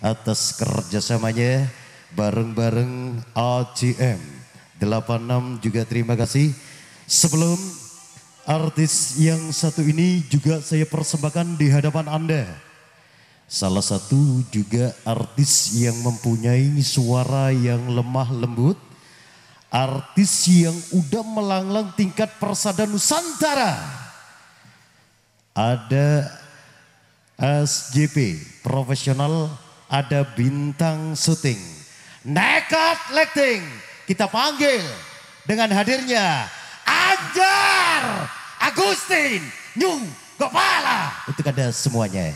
atas kerjasamanya bareng-bareng AGM 86 juga terima kasih. Sebelum artis yang satu ini juga saya persembahkan di hadapan Anda. Salah satu juga artis yang mempunyai suara yang lemah lembut. Artis yang udah melanglang tingkat persada Nusantara. Ada SJP profesional, ada bintang syuting. Nekat Lighting kita panggil dengan hadirnya Anjar Agustin New Gopala. Untuk ada semuanya.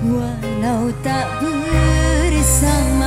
Walau tak bersama